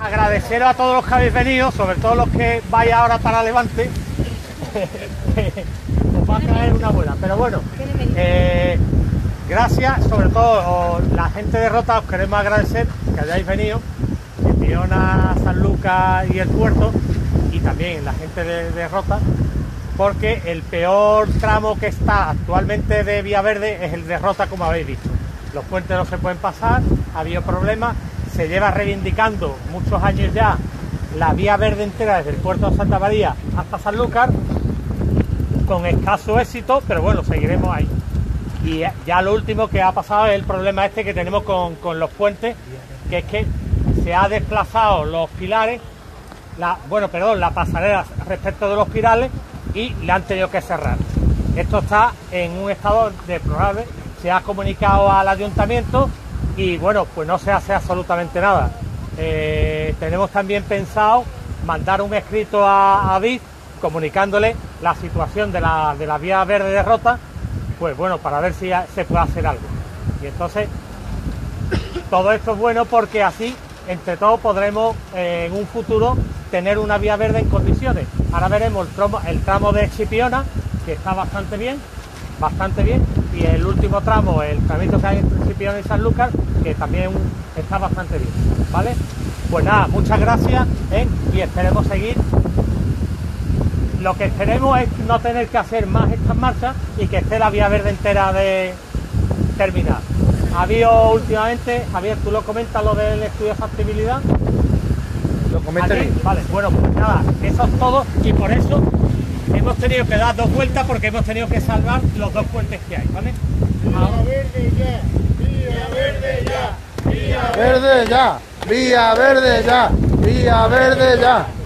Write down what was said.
Agradeceros a todos los que habéis venido, sobre todo los que vais ahora para Levante. Os va a caer una buena, pero bueno, eh, gracias, sobre todo la gente de Rota, os queremos agradecer que hayáis venido, Piona, San Lucas y el puerto, y también la gente de, Rota, porque el peor tramo que está actualmente de Vía Verde es el de Rota, como habéis visto. Los puentes no se pueden pasar, ha habido problemas, se lleva reivindicando muchos años ya la vía verde entera desde el puerto de Santa María hasta Sanlúcar, con escaso éxito, pero bueno, seguiremos ahí. Y ya lo último que ha pasado es el problema este que tenemos con, con los puentes, que es que se ha desplazado los pilares, la, bueno, perdón, la pasarela respecto de los pilares y le han tenido que cerrar. Esto está en un estado deplorable, se ha comunicado al ayuntamiento y bueno, pues no se hace absolutamente nada. Eh, tenemos también pensado mandar un escrito a, a comunicándole la situación de la, de la vía verde de Rota, pues bueno, para ver si se puede hacer algo. Y entonces, todo esto es bueno porque así, entre todos, podremos eh, en un futuro tener una vía verde en condiciones. Ahora veremos el tramo, el tramo de Chipiona, que está bastante bien, bastante bien, y el último tramo, el tramito que hay entre Chipiona y San Lucas, que también está bastante bien, ¿vale? Pues nada, muchas gracias ¿eh? y esperemos seguir. Lo que esperemos es no tener que hacer más estas marchas y que esté la vía verde entera de terminar. Ha habido últimamente, Javier, tú lo comentas lo del estudio de factibilidad. Lo comentaré. Vale, bueno, pues nada, eso es todo y por eso hemos tenido que dar dos vueltas porque hemos tenido que salvar los dos puentes que hay, ¿vale? verde ya, vía verde ya, vía verde ya, vía verde ya, vía verde ya.